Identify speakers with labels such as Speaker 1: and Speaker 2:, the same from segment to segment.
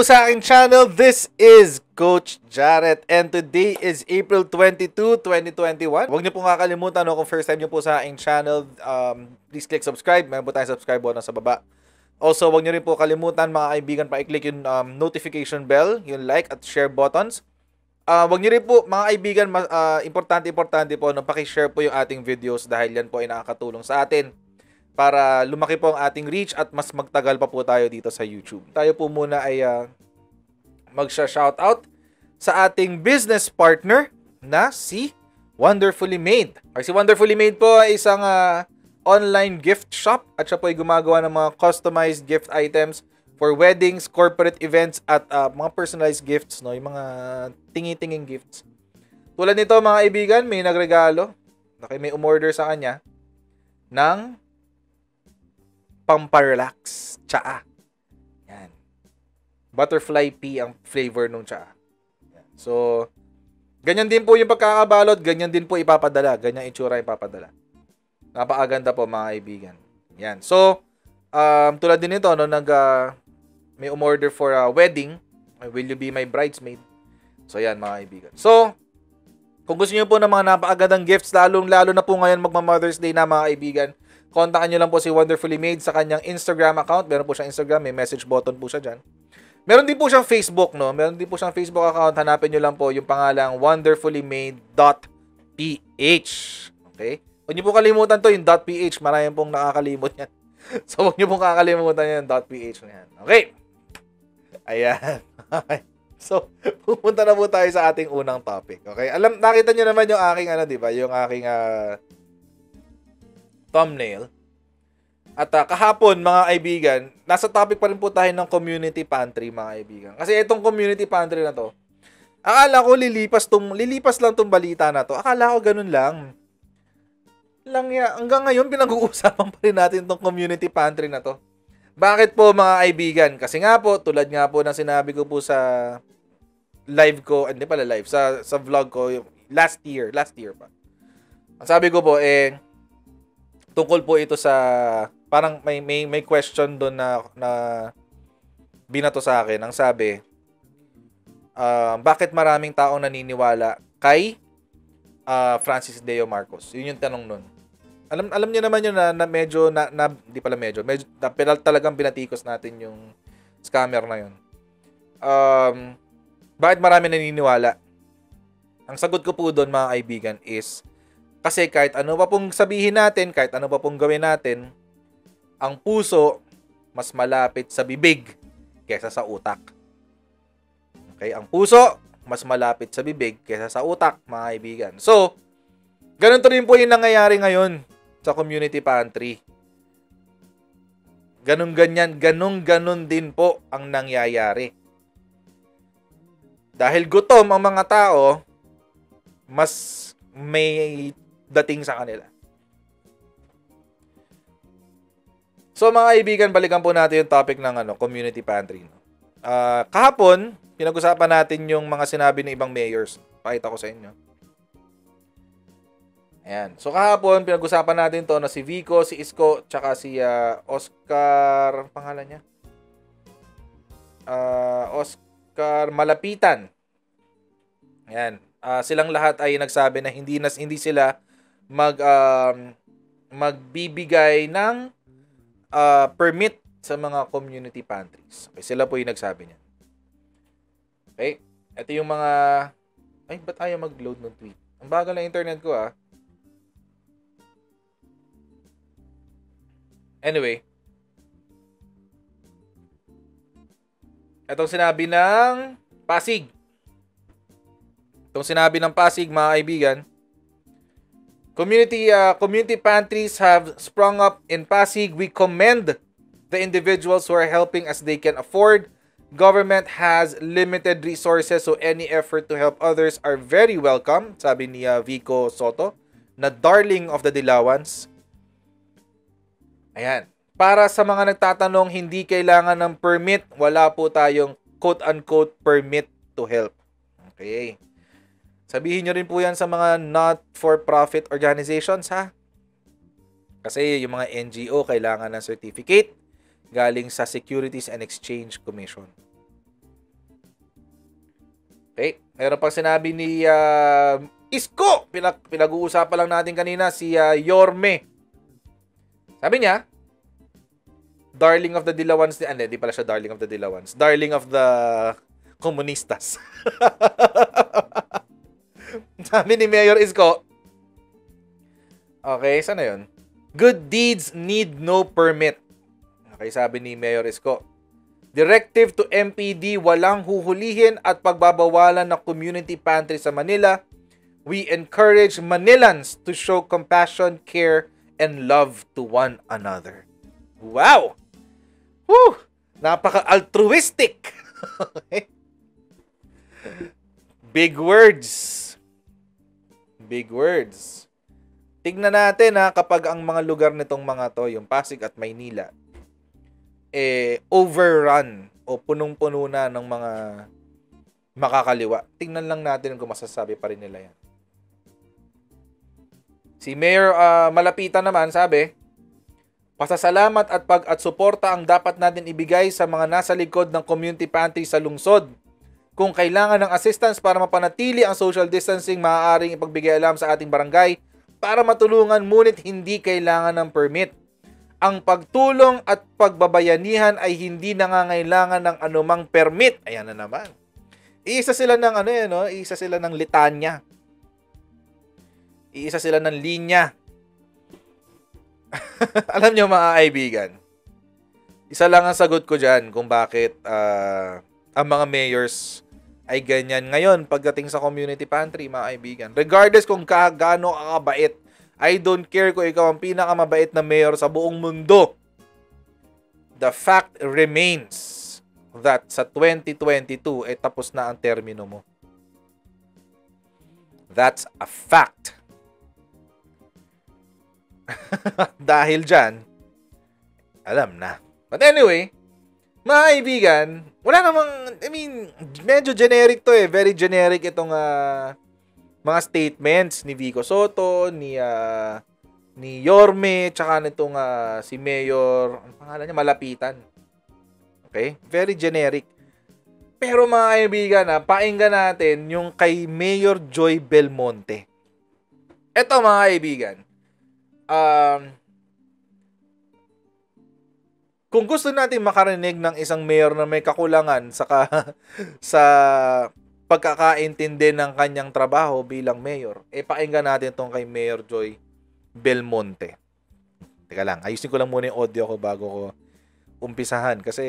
Speaker 1: po sa aking channel. This is Coach Jarrett and today is April 22, 2021. Huwag niyo po kakalimutan no, kung first time niyo po sa aking channel, um, please click subscribe. Meron po tayong subscribe button sa baba. Also, huwag niyo rin po kalimutan mga kaibigan pa-click yung um, notification bell, yung like at share buttons. Uh, wag niyo rin po mga kaibigan, uh, importante importante po no, paki-share po yung ating videos dahil yan po ay nakakatulong sa atin para lumaki po ang ating reach at mas magtagal pa po tayo dito sa YouTube. Tayo po muna ay uh, magsha-shoutout sa ating business partner na si Wonderfully Made. Or si Wonderfully Made po ay isang uh, online gift shop at siya po ay gumagawa ng mga customized gift items for weddings, corporate events at uh, mga personalized gifts, no, yung mga tingi-tinging gifts. Tulad nito mga kaibigan, may nagregalo, okay, may umorder sa kanya ng pamparelax tsaa. Yan. Butterfly pea ang flavor nung tsaa. So, ganyan din po yung pagkakabalot, ganyan din po ipapadala, ganyan itsura ipapadala. Napakaganda po mga kaibigan. Yan. So, um, tulad din nito, no, nag, uh, may umorder for a wedding. Will you be my bridesmaid? So, yan mga kaibigan. So, kung gusto niyo po ng mga napakagandang gifts, lalong-lalo na po ngayon magma-Mother's Day na mga kaibigan, kontakan nyo lang po si Wonderfully Made sa kanyang Instagram account. Meron po siyang Instagram, may message button po siya dyan. Meron din po siyang Facebook, no? Meron din po siyang Facebook account. Hanapin nyo lang po yung pangalang wonderfullymade.ph. Okay? Huwag nyo po kalimutan to, yung .ph. Maraming pong nakakalimot yan. So, huwag nyo pong kakalimutan yung .ph na yan. Okay? Ayan. so, pupunta na po tayo sa ating unang topic. Okay? Alam, nakita nyo naman yung aking, ano, di ba? Yung aking, uh, thumbnail. At uh, kahapon, mga kaibigan, nasa topic pa rin po tayo ng community pantry, mga kaibigan. Kasi itong community pantry na to, akala ko lilipas, tong, lilipas lang tong balita na to. Akala ko ganun lang. Lang ya, hanggang ngayon pinag-uusapan pa rin natin tong community pantry na to. Bakit po mga kaibigan? Kasi nga po, tulad nga po ng sinabi ko po sa live ko, hindi pala live, sa, sa vlog ko, last year, last year pa. Ang sabi ko po, eh, tungkol po ito sa parang may may may question doon na na binato sa akin. Ang sabi, uh, bakit maraming tao naniniwala kay uh, Francis Deo Marcos? Yun yung tanong noon. Alam alam niyo naman yun na, na medyo na, na di pala medyo, medyo na, talagang binatikos natin yung scammer na yun. Um, bakit marami naniniwala? Ang sagot ko po doon mga kaibigan is kasi kahit ano pa pong sabihin natin, kahit ano pa pong gawin natin, ang puso mas malapit sa bibig kaysa sa utak. Okay, ang puso mas malapit sa bibig kaysa sa utak, mga kaibigan. So, ganun rin po yung nangyayari ngayon sa community pantry. Ganun ganyan, ganun ganun din po ang nangyayari. Dahil gutom ang mga tao, mas may dating sa kanila. So mga kaibigan, balikan po natin yung topic ng ano, community pantry. No? Uh, kahapon, pinag-usapan natin yung mga sinabi ng ibang mayors. Pakita ko sa inyo. Ayan. So kahapon, pinag-usapan natin to na si Vico, si Isko, tsaka si uh, Oscar, pangalan niya? Uh, Oscar Malapitan. Ayan. Uh, silang lahat ay nagsabi na hindi na hindi sila mag um, magbibigay ng uh, permit sa mga community pantries. Okay, sila po yung nagsabi niyan. Okay? Ito yung mga ay, ba't ayaw mag-load ng tweet? Ang bagal ng internet ko ah. Anyway. Itong sinabi ng Pasig. Itong sinabi ng Pasig, mga kaibigan, Community uh, community pantries have sprung up in Pasig. We commend the individuals who are helping as they can afford. Government has limited resources so any effort to help others are very welcome, sabi ni uh, Vico Soto, na darling of the Dilawans. Ayan. Para sa mga nagtatanong, hindi kailangan ng permit. Wala po tayong quote-unquote permit to help. Okay. Sabihin nyo rin po yan sa mga not-for-profit organizations, ha? Kasi yung mga NGO kailangan ng certificate. galing sa Securities and Exchange Commission. Okay, meron pang sinabi ni uh, Isko, pinag- pinag-uusapan lang natin kanina si uh, Yorme. Sabi niya, darling of the Dilawans, ah, hindi, di pala siya darling of the Dilawans, darling of the komunistas. Sabi ni Mayor Isko, okay, sana yun? Good deeds need no permit. Okay, sabi ni Mayor Isko. Directive to MPD, walang huhulihin at pagbabawalan ng community pantry sa Manila. We encourage Manilans to show compassion, care, and love to one another. Wow! Woo! Napaka-altruistic! Big words. Big words. Tignan natin ha, kapag ang mga lugar nitong mga to, yung Pasig at Maynila, eh, overrun o punong-puno na ng mga makakaliwa. Tingnan lang natin kung masasabi pa rin nila yan. Si Mayor uh, Malapitan naman sabi, Pasasalamat at pag at suporta ang dapat natin ibigay sa mga nasa likod ng community pantry sa lungsod. Kung kailangan ng assistance para mapanatili ang social distancing, maaaring ipagbigay alam sa ating barangay para matulungan ngunit hindi kailangan ng permit. Ang pagtulong at pagbabayanihan ay hindi nangangailangan ng anumang permit. Ayan na naman. Iisa sila ng ano yan, no? Iisa sila ng litanya. Iisa sila ng linya. Alam nyo mga kaibigan, isa lang ang sagot ko dyan kung bakit uh, ang mga mayors ay ganyan ngayon pagdating sa community pantry, mga kaibigan. Regardless kung ka, gaano kakabait, I don't care kung ikaw ang pinakamabait na mayor sa buong mundo. The fact remains that sa 2022, eh tapos na ang termino mo. That's a fact. Dahil dyan, alam na. But anyway, mga kaibigan, wala namang, I mean, medyo generic to eh. Very generic itong uh, mga statements ni Vico Soto, ni uh, ni Yorme, tsaka nitong uh, si Mayor, ang pangalan niya, Malapitan. Okay? Very generic. Pero mga kaibigan, ha, painggan natin yung kay Mayor Joy Belmonte. Ito mga kaibigan, um, kung gusto natin makarinig ng isang mayor na may kakulangan sa ka, sa pagkakaintindi ng kanyang trabaho bilang mayor, eh pakinggan natin tong kay Mayor Joy Belmonte. Teka lang, ayusin ko lang muna yung audio ko bago ko umpisahan kasi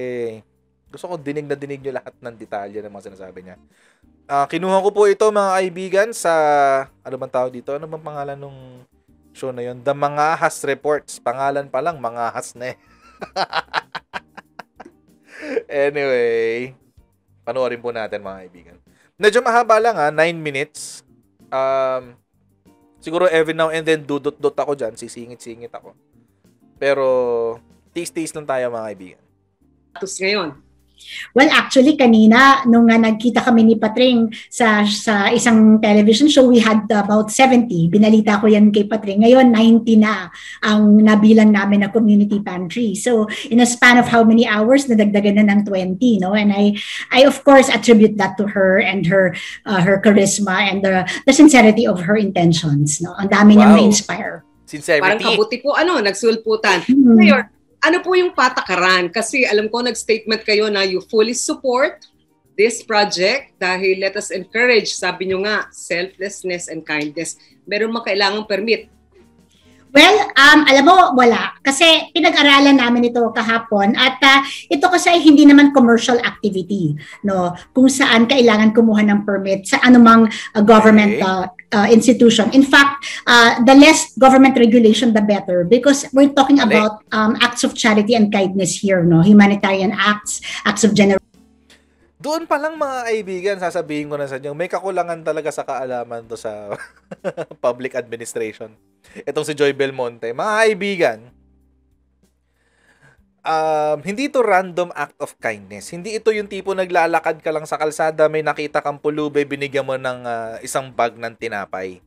Speaker 1: gusto ko dinig na dinig nyo lahat ng detalye ng mga sinasabi niya. Uh, kinuha ko po ito mga kaibigan sa ano bang tawag dito? Ano bang pangalan nung show na yon? The Mga Has Reports. Pangalan pa lang, Mga Has na eh. Anyway, panoorin po natin mga kaibigan. Medyo mahaba lang ha, 9 minutes. Um, siguro every now and then dudot-dot ako dyan, sisingit-singit ako. Pero, tis-tis lang tayo mga kaibigan.
Speaker 2: Tapos ngayon,
Speaker 3: Well, actually, kanina, nung uh, nagkita kami ni Patring sa, sa isang television show, we had about 70. Binalita ko yan kay Patring. Ngayon, 90 na ang nabilang namin na community pantry. So, in a span of how many hours, nadagdagan na ng 20, no? And I, I of course, attribute that to her and her uh, her charisma and the, the sincerity of her intentions, no? Ang dami wow. niyang na-inspire.
Speaker 2: Sincerity. Parang kabuti po, ano, nagsulputan. Hmm. Mayor, ano po yung patakaran? Kasi alam ko nag-statement kayo na you fully support this project dahil let us encourage, sabi nyo nga, selflessness and kindness. Meron mga kailangang permit
Speaker 3: Well, um, alam mo, wala. Kasi pinag-aralan namin ito kahapon at uh, ito kasi hindi naman commercial activity. no Kung saan kailangan kumuha ng permit sa anumang uh, government uh, uh, institution. In fact, uh, the less government regulation, the better because we're talking about um, acts of charity and kindness here. no Humanitarian acts, acts of generosity
Speaker 1: doon pa lang mga kaibigan, sasabihin ko na sa inyo, may kakulangan talaga sa kaalaman to sa public administration. Itong si Joy Belmonte. Mga kaibigan, um, hindi ito random act of kindness. Hindi ito yung tipo naglalakad ka lang sa kalsada, may nakita kang pulube, binigyan mo ng uh, isang bag ng tinapay.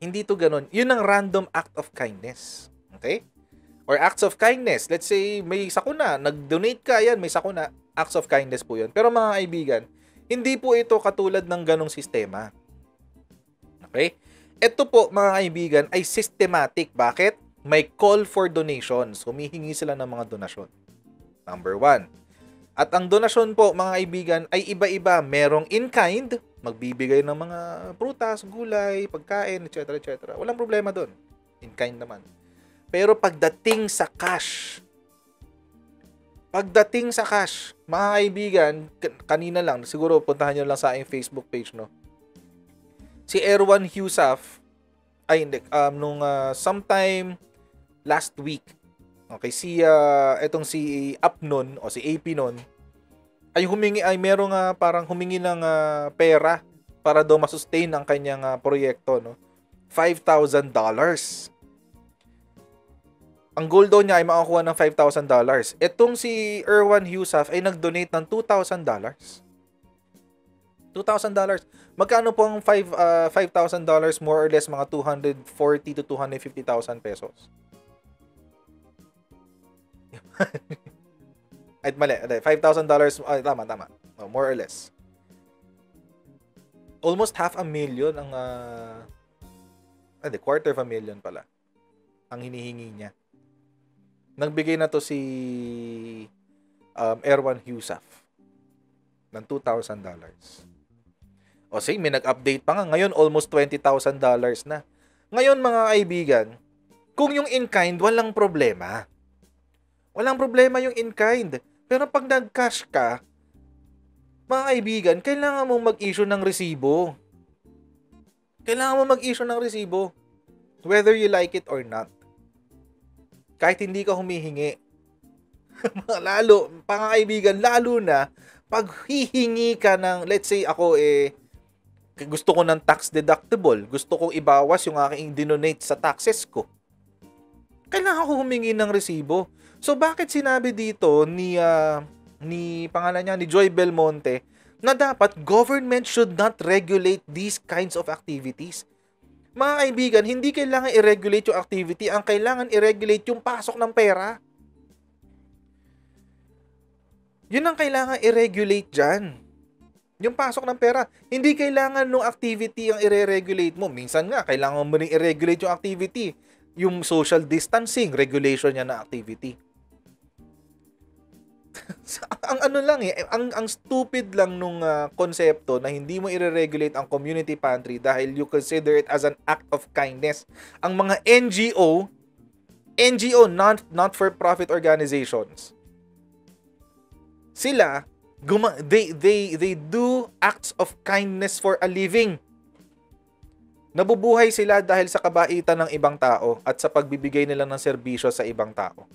Speaker 1: Hindi ito ganun. Yun ang random act of kindness. Okay? Or acts of kindness. Let's say may sakuna, nag-donate ka, yan, may sakuna, acts of kindness po yun. Pero mga kaibigan, hindi po ito katulad ng ganong sistema. Okay? Ito po, mga kaibigan, ay systematic. Bakit? May call for donations. Humihingi sila ng mga donasyon. Number one. At ang donasyon po, mga kaibigan, ay iba-iba. Merong in-kind, magbibigay ng mga prutas, gulay, pagkain, etc. etc. Walang problema doon. In-kind naman. Pero pagdating sa cash, pagdating sa cash, mga kaibigan, kanina lang, siguro puntahan nyo lang sa aking Facebook page, no? Si Erwan Husaf, ay hindi, um, nung uh, sometime last week, okay, si, uh, etong si Apnon, o si AP nun, ay humingi, ay merong uh, parang humingi ng uh, pera para daw masustain ang kanyang uh, proyekto, no? $5,000 ang goal daw niya ay makakuha ng $5,000. Etong si Erwan Husaf ay nag-donate ng $2,000. $2,000. Magkano po ang $5,000 uh, $5, more or less mga 240 to 250,000 pesos? ay, mali. $5,000. Ay, tama, tama. No, more or less. Almost half a million ang uh, hindi, quarter of a million pala ang hinihingi niya. Nagbigay na to si um, Erwan Husaf ng $2,000. O sige, may nag-update pa nga. Ngayon, almost $20,000 na. Ngayon, mga kaibigan, kung yung in-kind, walang problema. Walang problema yung in-kind. Pero pag nag-cash ka, mga kaibigan, kailangan mo mag-issue ng resibo. Kailangan mo mag-issue ng resibo. Whether you like it or not kahit hindi ka humihingi. lalo, pangakaibigan, lalo na pag hihingi ka ng, let's say ako eh, gusto ko ng tax deductible, gusto kong ibawas yung aking dinonate sa taxes ko. Kailangan ko humingi ng resibo. So bakit sinabi dito ni uh, ni pangalan niya ni Joy Belmonte na dapat government should not regulate these kinds of activities? Mga kaibigan, hindi kailangan i-regulate yung activity. Ang kailangan i-regulate yung pasok ng pera. Yun ang kailangan i-regulate dyan. Yung pasok ng pera. Hindi kailangan nung activity ang i-regulate mo. Minsan nga, kailangan mo rin i-regulate yung activity. Yung social distancing, regulation niya na activity. ang ano lang eh, ang ang stupid lang nung uh, konsepto na hindi mo i-regulate ang community pantry dahil you consider it as an act of kindness. Ang mga NGO, NGO not not for profit organizations. Sila guma- they they they do acts of kindness for a living. Nabubuhay sila dahil sa kabaitan ng ibang tao at sa pagbibigay nila ng serbisyo sa ibang tao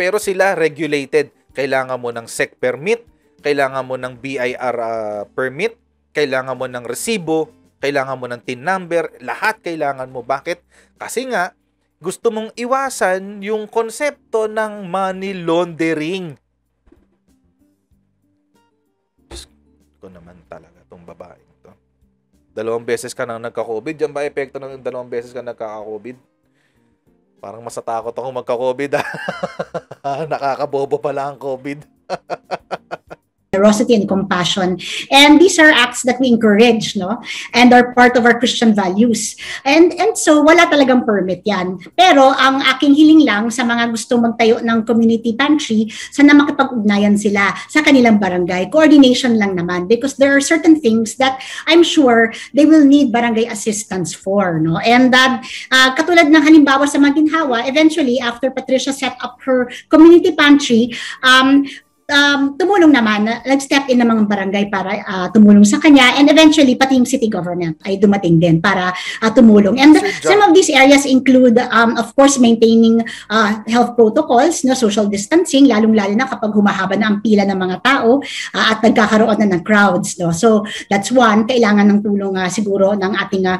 Speaker 1: pero sila regulated. Kailangan mo ng SEC permit, kailangan mo ng BIR uh, ah, permit, kailangan mo ng resibo, kailangan mo ng TIN number, lahat kailangan mo. Bakit? Kasi nga, gusto mong iwasan yung konsepto ng money laundering. Diyos ko naman talaga tong babae to. Dalawang beses ka nang nagka-COVID. Yan ba epekto ng dalawang beses ka nagka-COVID? Parang masatakot ako magka-COVID. Nakakabobo pala ang COVID.
Speaker 3: generosity and compassion. And these are acts that we encourage, no? And are part of our Christian values. And and so wala talagang permit 'yan. Pero ang aking hiling lang sa mga gusto magtayo ng community pantry, sana makipag-ugnayan sila sa kanilang barangay. Coordination lang naman because there are certain things that I'm sure they will need barangay assistance for, no? And that uh, katulad ng halimbawa sa Maginhawa, eventually after Patricia set up her community pantry, um um, tumulong naman, nag-step in ng mga barangay para uh, tumulong sa kanya and eventually pati yung city government ay dumating din para uh, tumulong. And some of these areas include um, of course maintaining uh, health protocols, no social distancing lalong-lalo na kapag humahaba na ang pila ng mga tao uh, at nagkakaroon na ng crowds, no. So that's one, kailangan ng tulong uh, siguro ng ating uh,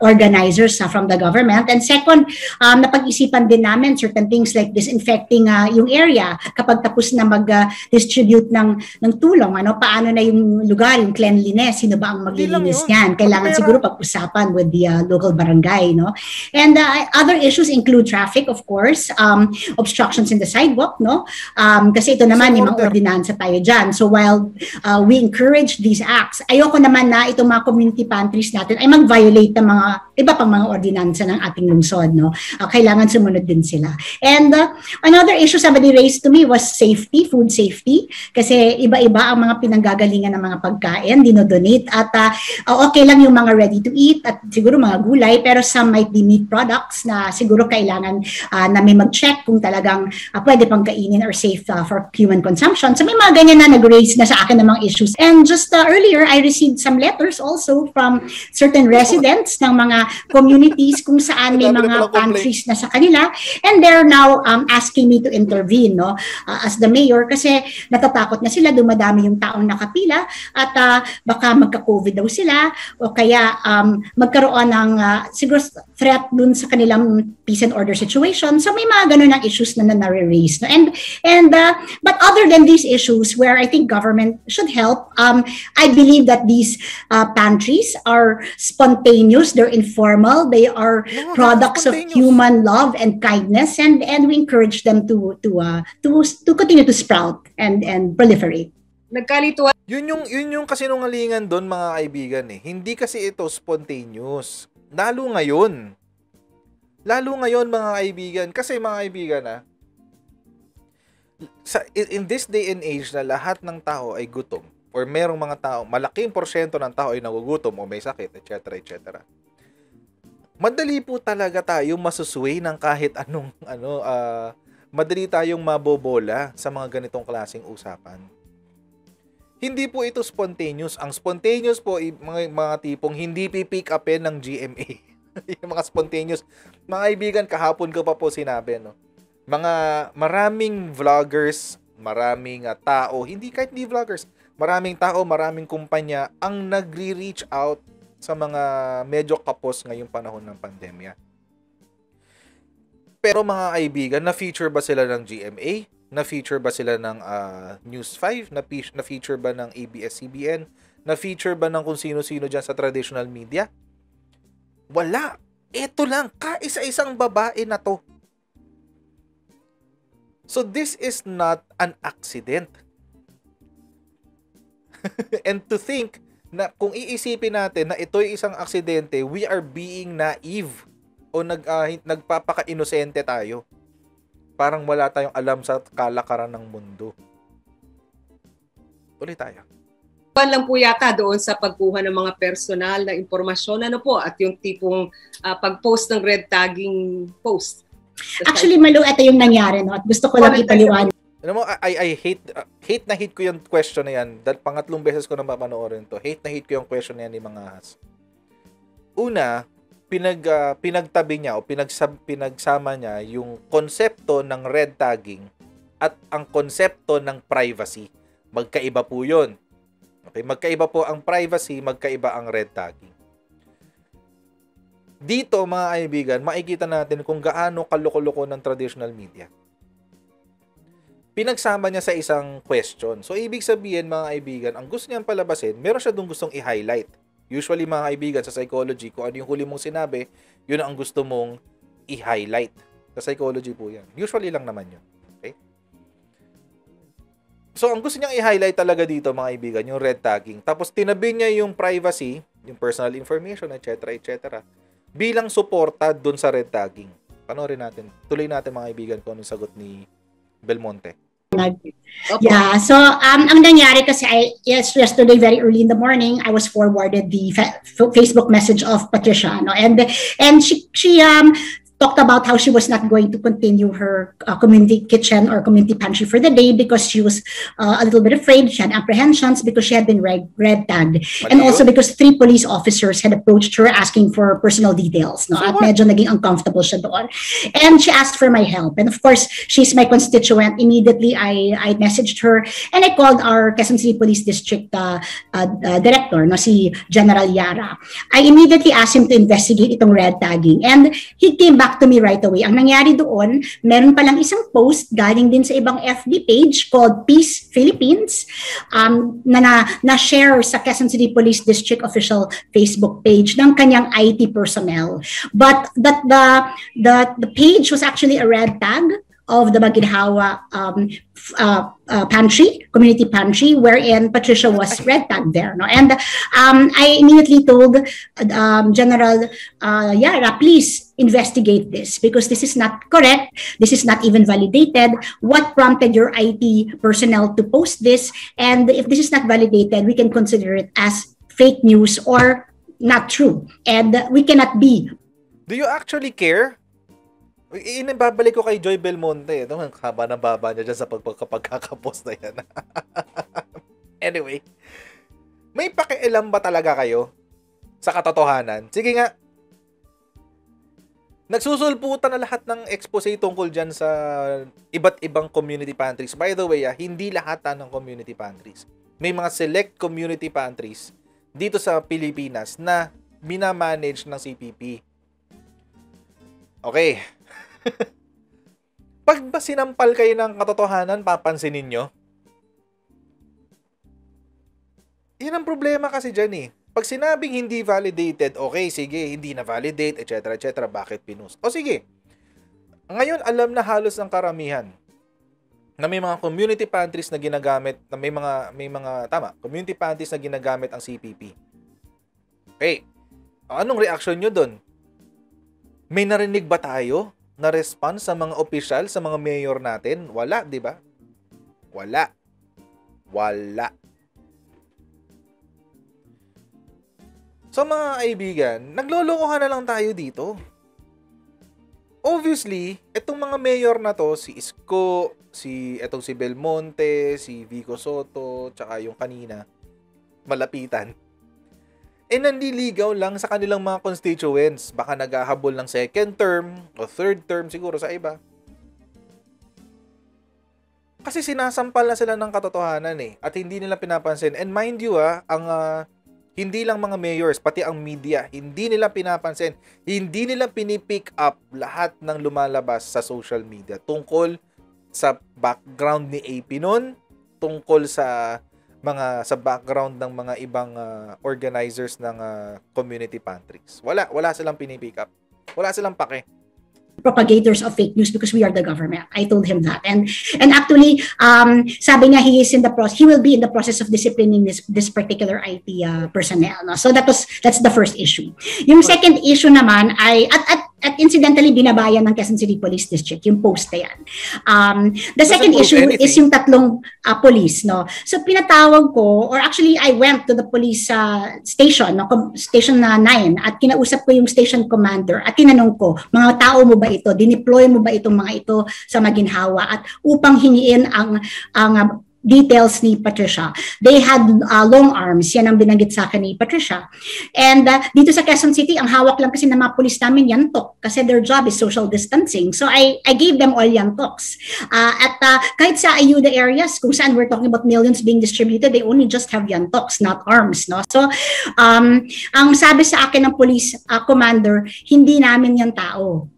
Speaker 3: organizers uh, from the government. And second, um, napag-isipan din namin certain things like disinfecting uh, yung area kapag tapos na mag uh, mag-distribute ng ng tulong, ano, paano na yung lugar, yung cleanliness, sino ba ang maglilinis niyan? Kailangan Pera. siguro pag-usapan with the uh, local barangay, no? And uh, other issues include traffic, of course, um, obstructions in the sidewalk, no? Um, kasi ito naman, yung mga ordinansa tayo dyan. So while uh, we encourage these acts, ayoko naman na itong mga community pantries natin ay mag-violate ng mga iba pang mga ordinansa ng ating lungsod, no? Uh, kailangan sumunod din sila. And uh, another issue somebody raised to me was safety, food safety, kasi iba-iba ang mga pinanggagalingan ng mga pagkain, dinodonate, at uh, okay lang yung mga ready to eat at siguro mga gulay, pero some might be meat products na siguro kailangan uh, na may mag-check kung talagang uh, pwede pang kainin or safe uh, for human consumption. So may mga ganyan na nag-raise na sa akin ng mga issues. And just uh, earlier, I received some letters also from certain residents ng mga communities kung saan may mga pantries na sa kanila. And they're now um, asking me to intervene no uh, as the mayor kasi natatakot na sila dumadami yung taong nakapila at uh, baka magka-covid daw sila o kaya um, magkaroon ng uh, siguro threat dun sa kanilang peace and order situation. So may mga ganun ng issues na na-raise no? And and uh, but other than these issues where I think government should help um, I believe that these uh, pantries are spontaneous they're informal they are no, products of human love and kindness and and we encourage them to to uh, to to continue to sprout and and proliferate.
Speaker 2: Nagkalituan
Speaker 1: yun yung yun yung kasinungalingan doon mga kaibigan eh. Hindi kasi ito spontaneous lalo ngayon lalo ngayon mga kaibigan kasi mga kaibigan ah sa in this day and age na lahat ng tao ay gutom or merong mga tao, malaking porsyento ng tao ay nagugutom o may sakit, etc. etc madali po talaga tayo masusway ng kahit anong ano uh, madali tayong mabobola sa mga ganitong klaseng usapan. Hindi po ito spontaneous. Ang spontaneous po mga, mga tipong hindi pipick upin ng GMA. yung mga spontaneous. Mga kaibigan, kahapon ko pa po sinabi, no? Mga maraming vloggers, maraming uh, tao, hindi kahit hindi vloggers, maraming tao, maraming kumpanya ang nagre-reach out sa mga medyo kapos ngayong panahon ng pandemya. Pero mga kaibigan, na-feature ba sila ng GMA? Na-feature ba sila ng uh, News 5? Na-feature ba ng ABS-CBN? Na-feature ba ng kung sino-sino dyan sa traditional media? Wala. Ito lang, kaisa-isang babae na to. So this is not an accident. And to think na kung iisipin natin na ito'y isang aksidente, we are being naive o nag, uh, nagpapaka-inosente tayo. Parang wala tayong alam sa kalakaran ng mundo. Tuloy tayo.
Speaker 2: lang po yata doon sa pagkuha ng mga personal na impormasyon ano po at yung tipong uh, pag-post ng red tagging post.
Speaker 3: Actually, Malu, ito yung nangyari no? at gusto ko lang ipaliwanag
Speaker 1: alam mo, I, I hate, uh, hate na hate ko yung question na yan. Dahil pangatlong beses ko na mapanoorin to. Hate na hate ko yung question na yan ni mga has. Una, pinag, uh, pinagtabi niya o pinagsab, pinagsama niya yung konsepto ng red tagging at ang konsepto ng privacy. Magkaiba po yun. Okay, magkaiba po ang privacy, magkaiba ang red tagging. Dito mga kaibigan, makikita natin kung gaano kaloko-loko ng traditional media pinagsama niya sa isang question. So, ibig sabihin, mga kaibigan, ang gusto niyang palabasin, meron siya dong gustong i-highlight. Usually, mga kaibigan, sa psychology, kung ano yung huli mong sinabi, yun ang gusto mong i-highlight. Sa psychology po yan. Usually lang naman yun. Okay? So, ang gusto niyang i-highlight talaga dito, mga kaibigan, yung red tagging. Tapos, tinabi niya yung privacy, yung personal information, etc., etc., bilang suporta dun sa red tagging. Panoorin natin. Tuloy natin, mga kaibigan, kung anong sagot ni Belmonte.
Speaker 3: Yeah, so um, ang nangyari kasi I, yes, yesterday very early in the morning, I was forwarded the fa- Facebook message of Patricia, no, and and she she um talked about how she was not going to continue her uh, community kitchen or community pantry for the day because she was uh, a little bit afraid. She had apprehensions because she had been red, red tagged. And also because three police officers had approached her asking for personal details. No? So at medyo naging uncomfortable siya doon. And she asked for my help. And of course, she's my constituent. Immediately, I, I messaged her and I called our Quezon City Police District uh, uh, uh, Director, no, si General Yara. I immediately asked him to investigate itong red tagging. And he came back back to me right away. Ang nangyari doon, meron palang isang post galing din sa ibang FB page called Peace Philippines um, na, na, na share sa Quezon City Police District official Facebook page ng kanyang IT personnel. But that the, the, the page was actually a red tag of the Maginhawa um, uh, uh, pantry, community pantry, wherein Patricia was red tagged there. No? And um, I immediately told um, General uh, Yara, please investigate this because this is not correct. This is not even validated. What prompted your IT personnel to post this? And if this is not validated, we can consider it as fake news or not true. And we cannot be.
Speaker 1: Do you actually care Inababalik ko kay Joy Belmonte. Ito, ang haba ng baba niya dyan sa pagpagkapagkakapost na yan. anyway, may pakialam ba talaga kayo sa katotohanan? Sige nga, nagsusulputan na lahat ng expose tungkol dyan sa iba't ibang community pantries. By the way, ah, hindi lahat ah, ng community pantries. May mga select community pantries dito sa Pilipinas na minamanage ng CPP. Okay, Pag ba sinampal kayo ng katotohanan, papansinin nyo? Yan ang problema kasi dyan eh. Pag sinabing hindi validated, okay, sige, hindi na validate, etc. etc. Bakit pinus? O sige, ngayon alam na halos ng karamihan na may mga community pantries na ginagamit, na may mga, may mga, tama, community pantries na ginagamit ang CPP. Okay, anong reaction nyo doon? May narinig ba tayo na response sa mga opisyal, sa mga mayor natin? Wala, di ba? Wala. Wala. So mga kaibigan, naglolokohan na lang tayo dito. Obviously, itong mga mayor na to, si Isko, si etong si Belmonte, si Vico Soto, tsaka yung kanina, malapitan eh nanliligaw lang sa kanilang mga constituents. Baka naghahabol ng second term o third term siguro sa iba. Kasi sinasampal na sila ng katotohanan eh at hindi nila pinapansin. And mind you ah, ang uh, hindi lang mga mayors, pati ang media, hindi nila pinapansin. Hindi nila pinipick up lahat ng lumalabas sa social media tungkol sa background ni AP noon, tungkol sa mga sa background ng mga ibang uh, organizers ng uh, community pantries. Wala, wala silang pinipick up. Wala silang pake
Speaker 3: propagators of fake news because we are the government. I told him that. And and actually, um, sabi niya he is in the process, he will be in the process of disciplining this this particular IT uh, personnel. No? So that was that's the first issue. Yung second issue naman ay at, at at incidentally binabayan ng Quezon City Police District yung post na yan. Um, the Doesn't second issue anything. is yung tatlong uh, police no. So pinatawag ko or actually I went to the police uh, station no station na 9 at kinausap ko yung station commander at tinanong ko mga tao mo ba ito dineploy mo ba itong mga ito sa Maginhawa at upang hingiin ang ang details ni Patricia. They had uh, long arms. Yan ang binanggit sa akin ni Patricia. And uh, dito sa Quezon City, ang hawak lang kasi ng mga pulis namin yantok kasi their job is social distancing. So I I gave them all yantoks. Uh, at uh, kahit sa ayuda areas kung saan we're talking about millions being distributed, they only just have yantoks, not arms. No? So um, ang sabi sa akin ng police uh, commander, hindi namin yan tao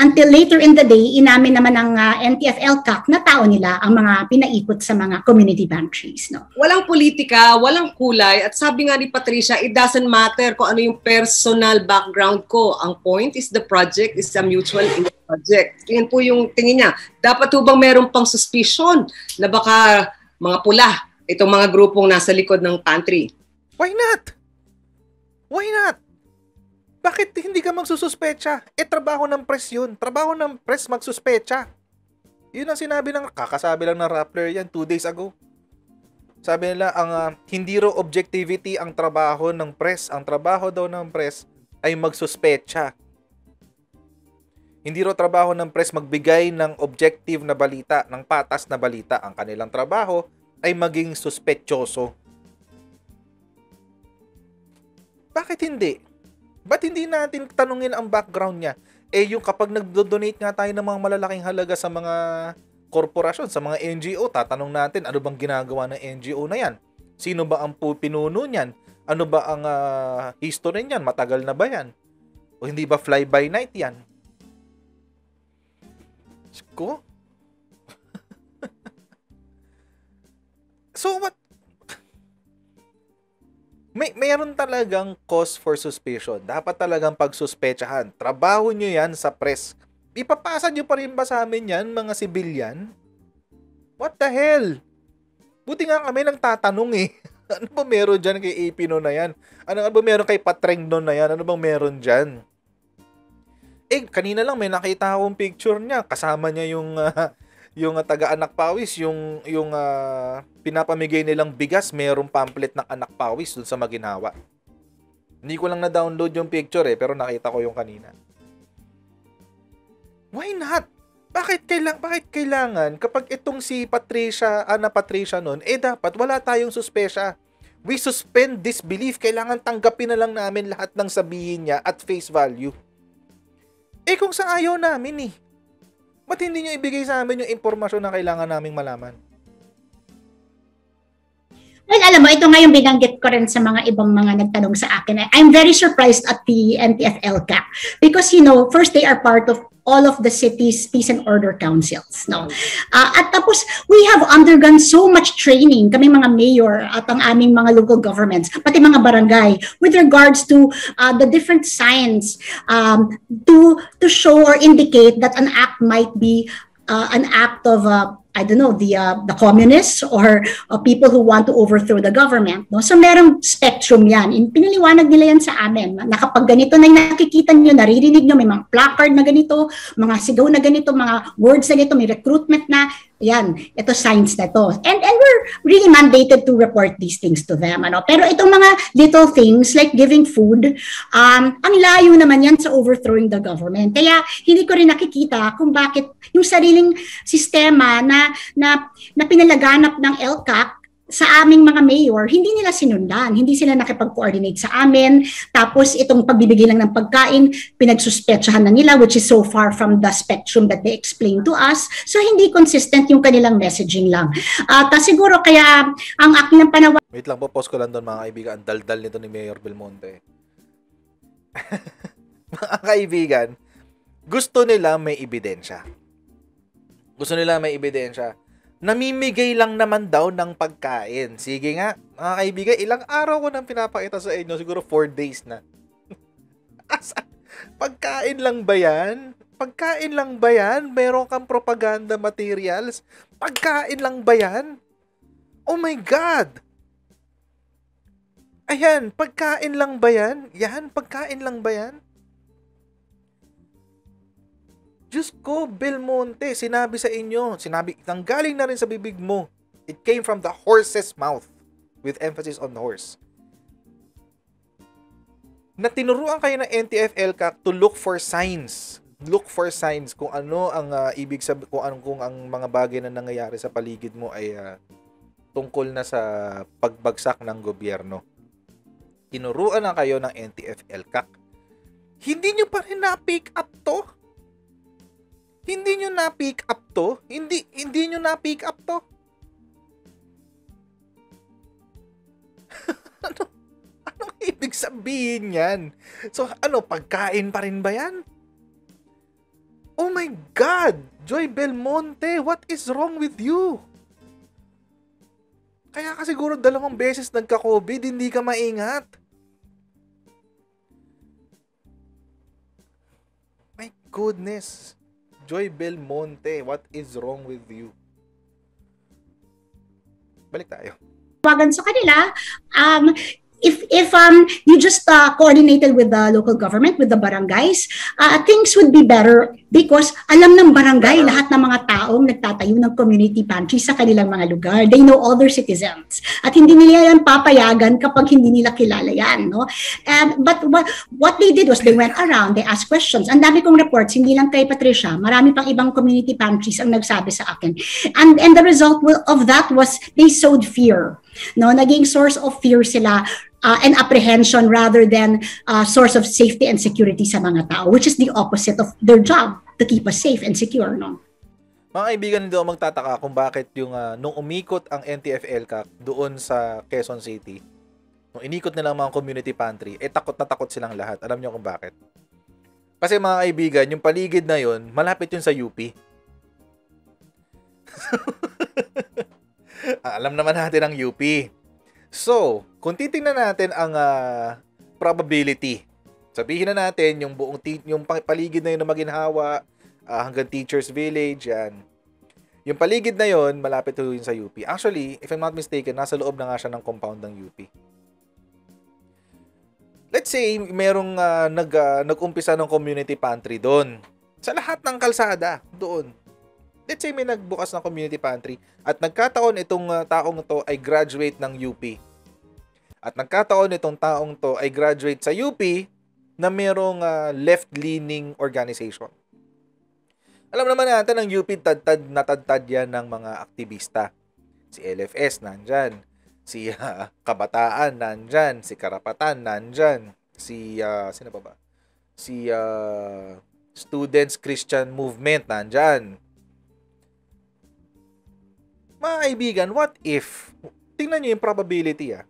Speaker 3: Until later in the day, inamin naman ng uh, NTF-LCAC na tao nila ang mga pinaikot sa mga community pantries. No?
Speaker 2: Walang politika, walang kulay, at sabi nga ni Patricia, it doesn't matter kung ano yung personal background ko. Ang point is the project is a mutual project. Yan po yung tingin niya. Dapat ho bang meron pang suspicion na baka mga pula itong mga grupong nasa likod ng pantry?
Speaker 1: Why not? Why not? Bakit hindi ka magsususpecha? Eh, trabaho ng press yun. Trabaho ng press magsuspecha. Yun ang sinabi ng, kakasabi lang ng Rappler yan two days ago. Sabi nila, ang uh, hindi raw objectivity ang trabaho ng press. Ang trabaho daw ng press ay magsuspecha. Hindi raw trabaho ng press magbigay ng objective na balita, ng patas na balita. Ang kanilang trabaho ay maging suspetyoso. Bakit hindi? Ba't hindi natin tanungin ang background niya? Eh yung kapag nagdo-donate nga tayo ng mga malalaking halaga sa mga korporasyon, sa mga NGO, tatanong natin ano bang ginagawa ng NGO na yan? Sino ba ang pinuno niyan? Ano ba ang uh, history niyan? Matagal na ba yan? O hindi ba fly by night yan? ko. so what? May mayroon talagang cause for suspicion. Dapat talagang pagsuspechahan. Trabaho nyo yan sa press. Ipapasa nyo pa rin ba sa amin yan, mga sibilyan? What the hell? Buti nga kami nang tatanong eh. ano ba meron dyan kay AP no na yan? Ano ba meron kay Patreng no na yan? Ano bang meron dyan? Eh, kanina lang may nakita akong picture niya. Kasama niya yung uh, yung uh, taga-anak pawis, yung yung uh, pinapamigay nilang bigas, mayroong pamphlet ng anak pawis dun sa Maginhawa. Hindi ko lang na-download yung picture eh, pero nakita ko yung kanina. Why not? Bakit kailang bakit kailangan kapag itong si Patricia, Ana Patricia noon, eh dapat wala tayong suspesya. We suspend disbelief. Kailangan tanggapin na lang namin lahat ng sabihin niya at face value. Eh kung sa ayaw namin eh. Ba't hindi nyo ibigay sa amin yung impormasyon na kailangan naming malaman?
Speaker 3: Well, alam mo, ito nga yung binanggit ko rin sa mga ibang mga nagtanong sa akin. I'm very surprised at the NTF-LCAC because, you know, first they are part of all of the city's peace and order councils no uh, at tapos we have undergone so much training kami mga mayor at ang aming mga local governments pati mga barangay with regards to uh, the different signs um, to to show or indicate that an act might be uh, an act of uh, I don't know, the uh, the communists or uh, people who want to overthrow the government. No? So merong spectrum yan. In, pinaliwanag nila yan sa amin. Na kapag ganito na nakikita nyo, naririnig nyo, may mga placard na ganito, mga sigaw na ganito, mga words na ganito, may recruitment na, yan, ito signs na to. And, and we're really mandated to report these things to them. Ano? Pero itong mga little things like giving food, um, ang layo naman yan sa overthrowing the government. Kaya hindi ko rin nakikita kung bakit yung sariling sistema na, na, na pinalaganap ng LCAC sa aming mga mayor, hindi nila sinundan. Hindi sila nakipag-coordinate sa amin. Tapos itong pagbibigay lang ng pagkain, pinagsuspetsahan na nila which is so far from the spectrum that they explained to us. So hindi consistent yung kanilang messaging lang. At uh, siguro kaya ang aking ng panawa...
Speaker 1: Wait lang po, pause ko lang doon mga kaibigan. Ang daldal nito ni Mayor Belmonte. mga kaibigan, gusto nila may ebidensya. Gusto nila may ebidensya namimigay lang naman daw ng pagkain. Sige nga, mga kaibigan, ilang araw ko nang pinapakita sa inyo, siguro 4 days na. Pagkain lang ba yan? Pagkain lang ba yan? Meron kang propaganda materials? Pagkain lang ba yan? Oh my God! Ayan, pagkain lang ba yan? Yan, pagkain lang ba yan? Diyos ko, Belmonte, sinabi sa inyo, sinabi, nanggaling na rin sa bibig mo. It came from the horse's mouth with emphasis on the horse. Na tinuruan kayo ng NTF-LCAC to look for signs. Look for signs kung ano ang uh, ibig sabi kung ano kung ang mga bagay na nangyayari sa paligid mo ay uh, tungkol na sa pagbagsak ng gobyerno. Tinuruan na kayo ng NTF-LCAC. Hindi nyo pa rin na-pick up to? Hindi nyo na-pick up to? Hindi, hindi nyo na-pick up to? ano? Anong ibig sabihin yan? So, ano, pagkain pa rin ba yan? Oh my God! Joy Belmonte, what is wrong with you? Kaya ka siguro dalawang beses nagka-COVID, hindi ka maingat. My goodness. Joy Belmonte, what is wrong with you? Balik tayo.
Speaker 3: Wagan sa kanila, um, if if um you just uh, coordinated with the local government with the barangays uh, things would be better because alam ng barangay lahat ng mga taong nagtatayo ng community pantry sa kanilang mga lugar. They know all their citizens. At hindi nila yan papayagan kapag hindi nila kilala yan no? And but what what they did was they went around they asked questions. Ang dami kong reports hindi lang kay Patricia marami pang ibang community pantries ang nagsabi sa akin. And and the result of that was they sowed fear no? Naging source of fear sila uh, and apprehension rather than uh, source of safety and security sa mga tao, which is the opposite of their job, to keep us safe and secure. No?
Speaker 1: Mga kaibigan, hindi ako magtataka kung bakit yung uh, nung umikot ang NTF-LCAC doon sa Quezon City, nung inikot nila mga community pantry, eh takot na takot silang lahat. Alam niyo kung bakit? Kasi mga kaibigan, yung paligid na yon malapit yun sa UP. Alam naman natin ang UP. So, kung titingnan natin ang uh, probability, sabihin na natin yung buong ti- yung paligid na yun na maginhawa uh, hanggang Teachers Village, yan. Yung paligid na yon malapit to yun sa UP. Actually, if I'm not mistaken, nasa loob na nga siya ng compound ng UP. Let's say, merong uh, nag, uh, nag-umpisa ng community pantry doon. Sa lahat ng kalsada, doon. Let's say may nagbukas ng community pantry at nagkataon itong uh, taong to ay graduate ng UP. At nagkataon itong taong to ay graduate sa UP na merong uh, left-leaning organization. Alam naman natin ang UP tad-tad natadtad yan ng mga aktivista. Si LFS nandyan. Si uh, Kabataan nandyan. Si Karapatan nandyan. Si, uh, sino pa ba? Si uh, Students Christian Movement nandyan. Mga kaibigan, what if, tingnan nyo yung probability ah.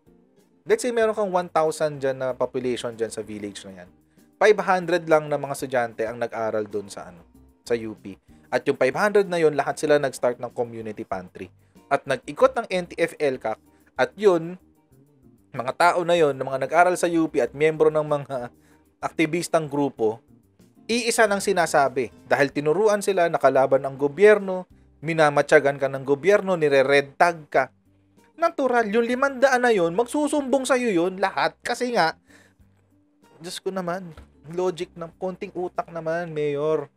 Speaker 1: Let's say meron kang 1,000 dyan na population dyan sa village na yan. 500 lang na mga estudyante ang nag-aral doon sa ano, sa UP. At yung 500 na yon lahat sila nag-start ng community pantry. At nag-ikot ng NTF-LCAC at yun, mga tao na yon, mga nag-aral sa UP at miyembro ng mga aktivistang grupo, iisa nang sinasabi dahil tinuruan sila nakalaban ang gobyerno, minamatyagan ka ng gobyerno, nire-red tag ka. Natural, yung limandaan na yun, magsusumbong sa'yo yun lahat. Kasi nga, Diyos ko naman, logic ng konting utak naman, Mayor.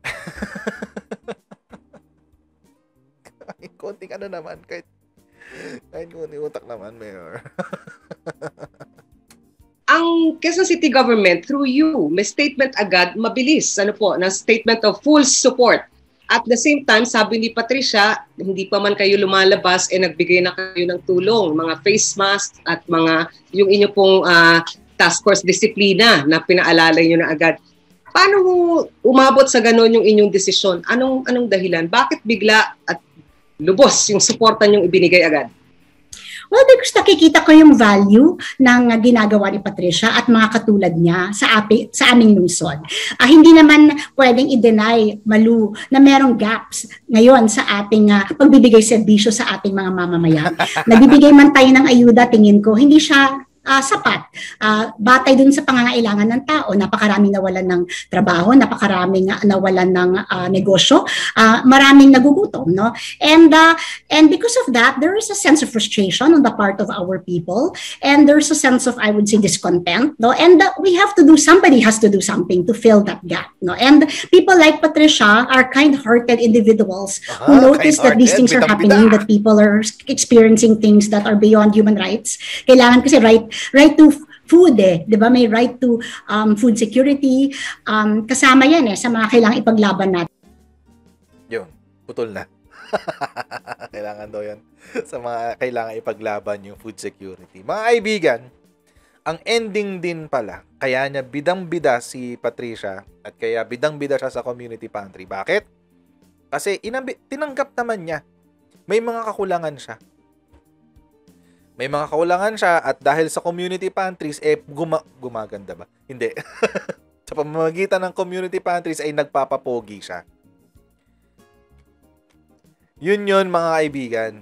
Speaker 1: kahit konting ano naman, kahit, kahit konting utak naman, Mayor.
Speaker 2: ang Quezon City Government, through you, may statement agad, mabilis, ano po, na statement of full support at the same time, sabi ni Patricia, hindi pa man kayo lumalabas, eh nagbigay na kayo ng tulong, mga face mask at mga yung inyo pong uh, task force disiplina na pinaalala niyo na agad. Paano umabot sa ganon yung inyong desisyon? Anong anong dahilan? Bakit bigla at lubos yung suporta niyong ibinigay agad?
Speaker 3: Well, because nakikita ko yung value ng uh, ginagawa ni Patricia at mga katulad niya sa, api, sa aming lungsod. Uh, hindi naman pwedeng i-deny, Malu, na merong gaps ngayon sa ating uh, pagbibigay serbisyo sa ating mga mamamayan. Nagbibigay man tayo ng ayuda, tingin ko, hindi siya uh, sapat. Uh, batay dun sa pangangailangan ng tao. Napakaraming nawalan ng trabaho, napakaraming nawalan ng uh, negosyo, uh, maraming nagugutom. No? And, uh, and because of that, there is a sense of frustration on the part of our people. And there's a sense of, I would say, discontent. No? And uh, we have to do, somebody has to do something to fill that gap. No? And people like Patricia are kind-hearted individuals uh-huh, who notice that these things are happening, that people are experiencing things that are beyond human rights. Kailangan kasi right right to food eh, 'di ba? May right to um, food security. Um, kasama 'yan eh sa mga kailangang ipaglaban natin.
Speaker 1: Yun, putol na. kailangan daw 'yan sa mga kailangan ipaglaban yung food security. Mga kaibigan, ang ending din pala, kaya niya bidang-bida si Patricia at kaya bidang-bida siya sa community pantry. Bakit? Kasi inambi, tinanggap naman niya. May mga kakulangan siya may mga kaulangan siya at dahil sa community pantries, eh, guma- gumaganda ba? Hindi. sa pamamagitan ng community pantries ay nagpapapogi siya. Yun yun mga kaibigan.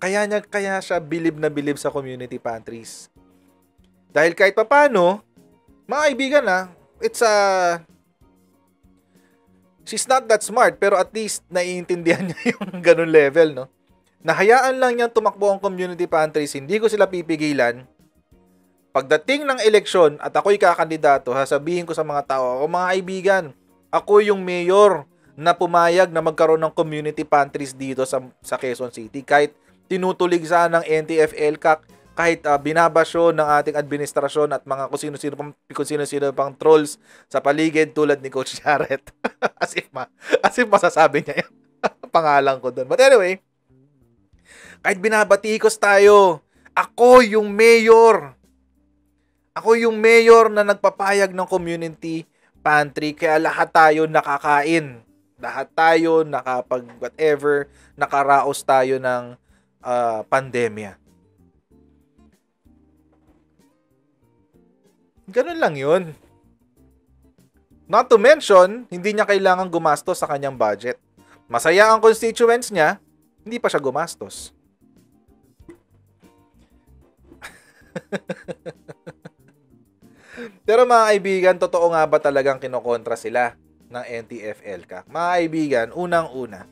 Speaker 1: Kaya niya, kaya siya bilib na bilib sa community pantries. Dahil kahit papano, mga kaibigan ha, it's a she's not that smart pero at least naiintindihan niya yung ganun level, no? Nahayaan lang niyang tumakbo ang community pantries, hindi ko sila pipigilan. Pagdating ng eleksyon at ako'y kakandidato, sasabihin ko sa mga tao, o mga kaibigan, ako yung mayor na pumayag na magkaroon ng community pantries dito sa, sa Quezon City. Kahit tinutulig sana ng NTF-LCAC, kahit uh, binabasyo ng ating administrasyon at mga kung sino-sino pang, kung sino-sino pang trolls sa paligid tulad ni Coach Jarrett. as if ma, as if masasabi niya yan. Pangalan ko doon. But anyway, kahit binabatikos tayo, ako yung mayor. Ako yung mayor na nagpapayag ng community pantry kaya lahat tayo nakakain. Lahat tayo nakapag whatever, nakaraos tayo ng uh, pandemya. Ganun lang yun. Not to mention, hindi niya kailangan gumastos sa kanyang budget. masaya ang constituents niya, hindi pa siya gumastos. Pero mga kaibigan, totoo nga ba talagang kinokontra sila ng NTFL ka? Mga kaibigan, unang-una,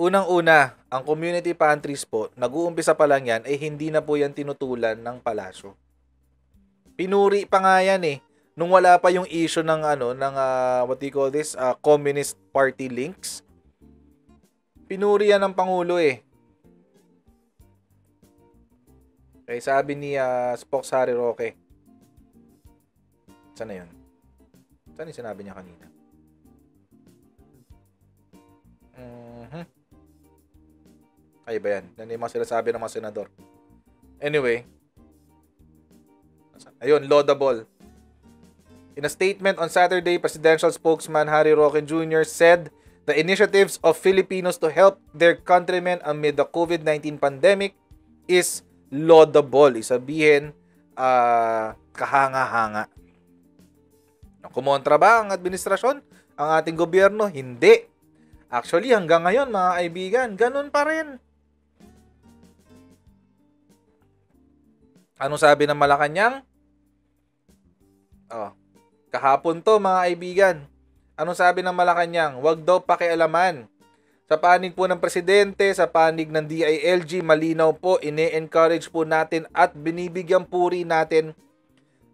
Speaker 1: unang-una, ang community pantries po, nag-uumpisa pa lang yan, eh hindi na po yan tinutulan ng palasyo. Pinuri pa nga yan eh. Nung wala pa yung issue ng ano, ng uh, what do you call this, uh, Communist Party links, pinuri yan ng Pangulo eh. Kaya sabi ni uh, Spokes Harry Roque, saan na yun? Saan yung sinabi niya kanina? Mm-hmm. Ay ba yan? Yan yung mga sinasabi ng mga senador. Anyway, ayun, laudable. In a statement on Saturday, presidential spokesman Harry Roque Jr. said the initiatives of Filipinos to help their countrymen amid the COVID-19 pandemic is laudable. Isabihin, uh, kahanga-hanga. Kumontra ba ang administrasyon? Ang ating gobyerno? Hindi. Actually, hanggang ngayon, mga kaibigan, ganun pa rin. Ano sabi ng Malacanang? Oh, kahapon to, mga kaibigan. Ano sabi ng Malacanang? Huwag daw pakialaman sa panig po ng presidente, sa panig ng DILG, malinaw po, ine-encourage po natin at binibigyan puri natin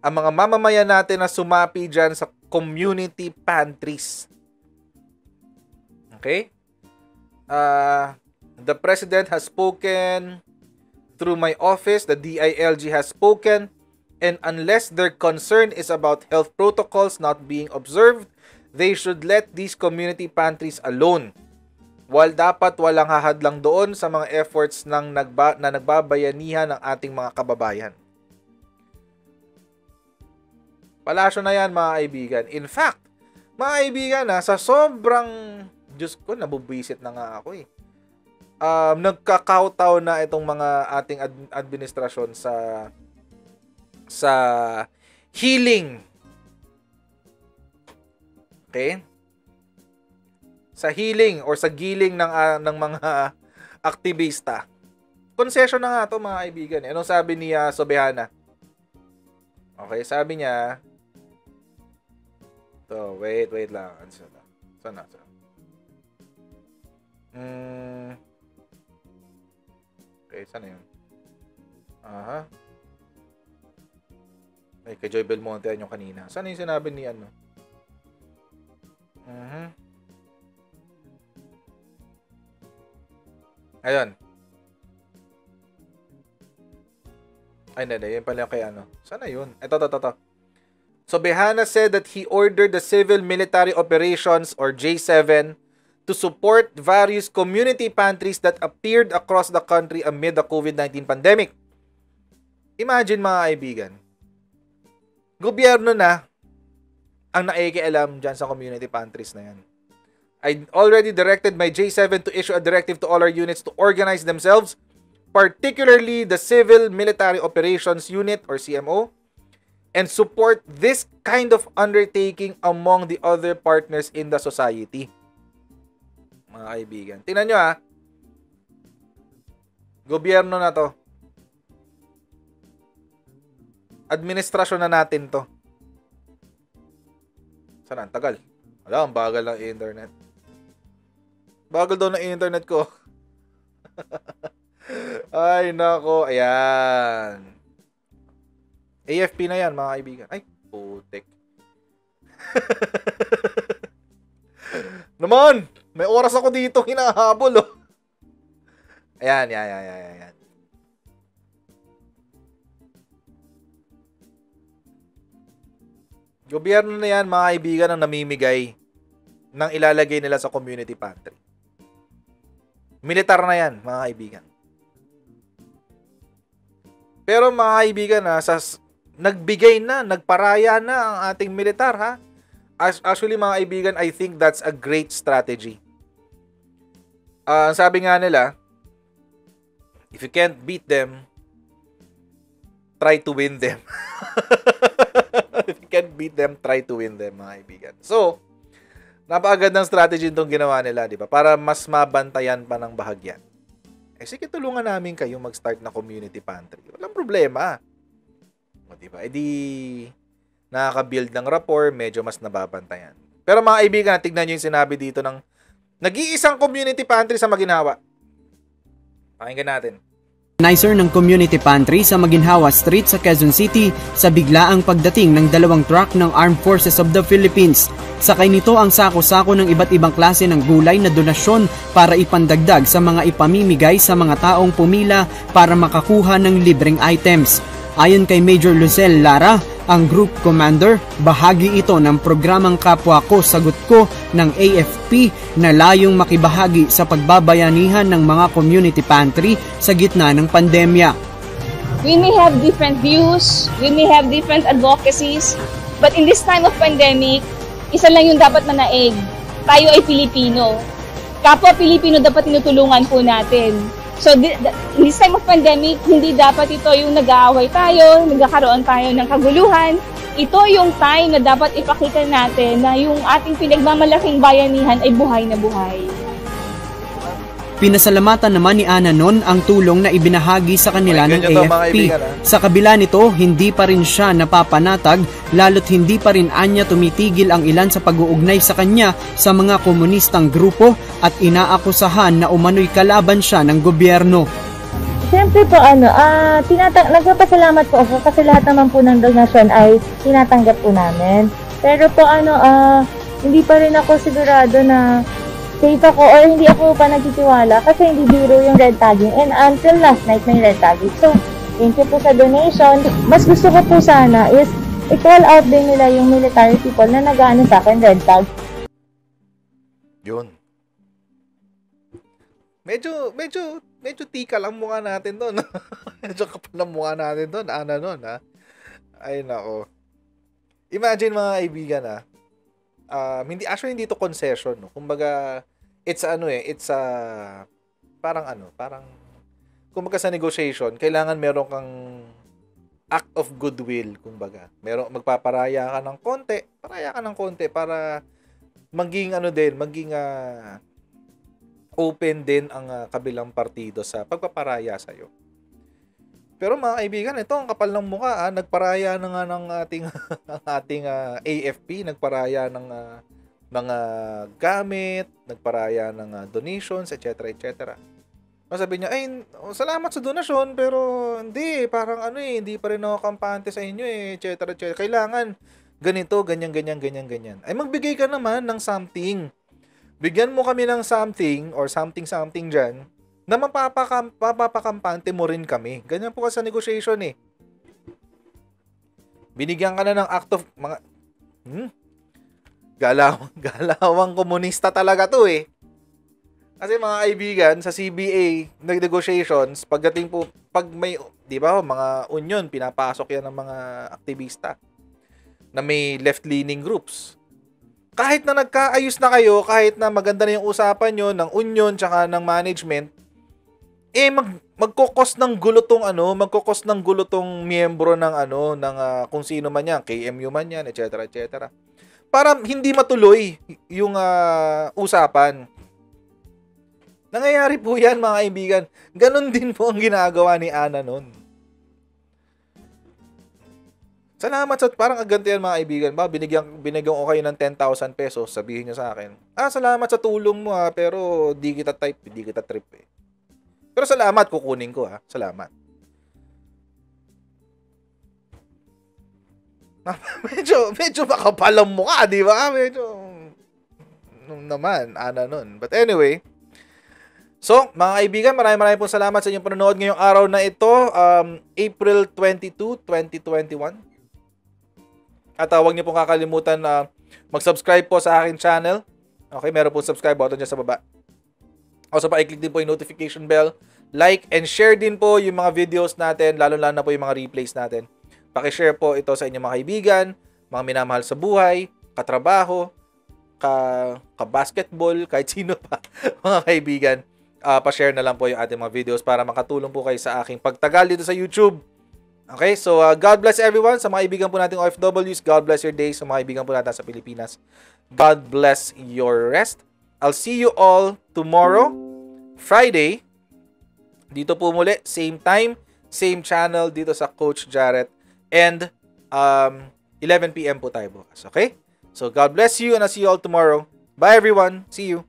Speaker 1: ang mga mamamayan natin na sumapi dyan sa community pantries. Okay? Uh, the president has spoken through my office, the DILG has spoken, and unless their concern is about health protocols not being observed, they should let these community pantries alone while dapat walang hahadlang doon sa mga efforts ng nagba, na nagbabayanihan ng ating mga kababayan. Palasyo na yan mga kaibigan. In fact, mga kaibigan ha, sa sobrang, Diyos ko, nabubwisit na nga ako eh. Um, nagkakautaw na itong mga ating ad- administrasyon sa sa healing. Okay? Sa healing or sa giling ng uh, ng mga aktivista. Concession na nga to mga kaibigan. Eh. Anong sabi ni uh, Sobehana? Okay, sabi niya So, wait, wait lang. Ano sana? Sana, sana. Mm. Okay, sana yun? Aha. Ay, kay Joy Belmonte yung kanina. Sana yung sinabi ni ano? Uh-huh. Ayun. Ay, hindi, hindi. Yan pala kay ano. Sana yun. Ito, ito, ito. So, Behana said that he ordered the Civil Military Operations or J7 to support various community pantries that appeared across the country amid the COVID-19 pandemic. Imagine mga kaibigan, gobyerno na ang naikialam dyan sa community pantries na yan. I already directed my J7 to issue a directive to all our units to organize themselves, particularly the Civil Military Operations Unit or CMO, and support this kind of undertaking among the other partners in the society. Mga kaibigan. Tingnan nyo ha. Gobyerno na to. Administrasyon na natin to. Sana, ang tagal. Wala, ang bagal ng internet. Bagal daw na internet ko. Ay, nako. Ayan. AFP na yan, mga kaibigan. Ay, putik. Naman! May oras ako dito hinahabol, oh. Ayan, ayan, ayan, ayan, ayan. Gobyerno na yan, mga kaibigan, ang namimigay ng ilalagay nila sa community pantry. Militar na yan, mga kaibigan. Pero mga kaibigan, ha, sa, nagbigay na, nagparaya na ang ating militar, ha? Actually, mga kaibigan, I think that's a great strategy. Uh, sabi nga nila, if you can't beat them, try to win them. if you can't beat them, try to win them, mga kaibigan. So, Napakagandang strategy itong ginawa nila, di ba? Para mas mabantayan pa ng bahagyan. Eh, sige, tulungan namin kayo mag-start na community pantry. Walang problema. O, di ba? Eh, di nakaka-build ng rapport, medyo mas nababantayan. Pero mga kaibigan, tignan nyo yung sinabi dito ng nag-iisang community pantry sa Maginhawa. Pakinggan natin.
Speaker 4: Organizer ng community pantry sa Maginhawa Street sa Quezon City sa biglaang pagdating ng dalawang truck ng Armed Forces of the Philippines. Sakay nito ang sako-sako ng iba't ibang klase ng gulay na donasyon para ipandagdag sa mga ipamimigay sa mga taong pumila para makakuha ng libreng items. Ayon kay Major Lucel Lara, ang group commander, bahagi ito ng programang Kapwa Ko Sagot Ko ng AFP na layong makibahagi sa pagbabayanihan ng mga community pantry sa gitna ng pandemya.
Speaker 5: We may have different views, we may have different advocacies, but in this time of pandemic, isa lang yung dapat manaig. Tayo ay Pilipino. Kapwa Pilipino dapat tinutulungan po natin. So, this time of pandemic, hindi dapat ito yung nag-aaway tayo, nagkakaroon tayo ng kaguluhan. Ito yung time na dapat ipakita natin na yung ating pinagmamalaking bayanihan ay buhay na buhay.
Speaker 4: Pinasalamatan naman ni Ana noon ang tulong na ibinahagi sa kanila ng AFP.
Speaker 1: ha?
Speaker 4: Sa kabila nito, hindi pa rin siya napapanatag lalo't hindi pa rin anya tumitigil ang ilan sa pag-uugnay sa kanya sa mga komunistang grupo at inaakusahan na umano'y kalaban siya ng gobyerno.
Speaker 6: Siyempre po ano, ah tinatang nagpapasalamat po ako kasi lahat naman po ng donasyon ay tinatanggap po namin. Pero po ano, ah hindi pa rin ako sigurado na safe ako or hindi ako pa nagtitiwala kasi hindi biro yung red tagging and until last night may red tagging. So, thank you po sa donation. Mas gusto ko po sana is i-call out din nila yung military people na nag-ano sa akin red tag.
Speaker 1: Yun. Medyo, medyo, medyo tika lang mukha natin doon. medyo kapal ang mukha natin doon. Ana nun, ha? Ay, nako. Imagine mga kaibigan, ha? Um, hindi, actually, hindi to concession, no? Kumbaga, it's ano eh, it's a, parang ano, parang, kumbaga sa negotiation, kailangan meron kang act of goodwill, kumbaga. Meron, magpaparaya ka ng konti, paraya ka ng konti para maging ano din, maging ah, open din ang ah, kabilang partido sa pagpaparaya sa iyo. Pero mga kaibigan, ito ang kapal ng mukha, ah. nagparaya na nga ng ating ating ah, AFP, nagparaya ng ah, mga gamit, nagparaya ng ah, donations, etc. etc. Masabi niya, ay, oh, salamat sa donasyon, pero hindi, parang ano eh, hindi pa rin ako kampante sa inyo eh, etc. etc. Kailangan ganito, ganyan, ganyan, ganyan, ganyan. Ay magbigay ka naman ng something. Bigyan mo kami ng something or something something dyan na mapapakam, mapapakampante mo rin kami. Ganyan po kasi sa negotiation eh. Binigyan ka na ng act of mga hmm, galaw, galawang komunista talaga to eh. Kasi mga kaibigan, sa CBA, nag-negotiations, pagdating po, pag may, di ba, mga union, pinapasok yan ng mga aktivista na may left-leaning groups. Kahit na nagkaayos na kayo, kahit na maganda na yung usapan nyo ng union tsaka ng management, eh mag magkokos ng gulo tong ano, magkokos ng gulo tong miyembro ng ano, ng ah, kung sino man yan, KMU man yan, etc. etc. Para hindi matuloy yung ah, usapan. Nangyayari po yan mga kaibigan. Ganon din po ang ginagawa ni Ana noon. Salamat sa parang ganito yan mga kaibigan. Ba, binigyan, binigyan ko kayo ng 10,000 pesos, sabihin nyo sa akin. Ah, salamat sa tulong mo ha, pero di kita type, di kita trip eh. Pero salamat, kukunin ko ha. Salamat. medyo, medyo makapal ang mukha, di ba? Medyo, nung naman, ana nun. But anyway, So, mga kaibigan, maraming maraming po salamat sa inyong panonood ngayong araw na ito, um, April 22, 2021. At uh, huwag niyo pong kakalimutan na mag-subscribe po sa aking channel. Okay, meron po subscribe button dyan sa baba. Also, pa-click din po yung notification bell. Like and share din po yung mga videos natin, lalo-lalo na po yung mga replays natin. Paki-share po ito sa inyong mga kaibigan, mga minamahal sa buhay, katrabaho, ka, ka-basketball, kahit sino pa, mga kaibigan uh, pa-share na lang po yung ating mga videos para makatulong po kayo sa aking pagtagal dito sa YouTube Okay, so uh, God bless everyone sa mga ibigan po nating OFWs. God bless your day sa mga ibigan po natin sa Pilipinas. God bless your rest. I'll see you all tomorrow, Friday. Dito po muli, same time, same channel dito sa Coach Jarrett. And um, 11 p.m. po tayo bukas. Okay? So God bless you and I'll see you all tomorrow. Bye everyone. See you.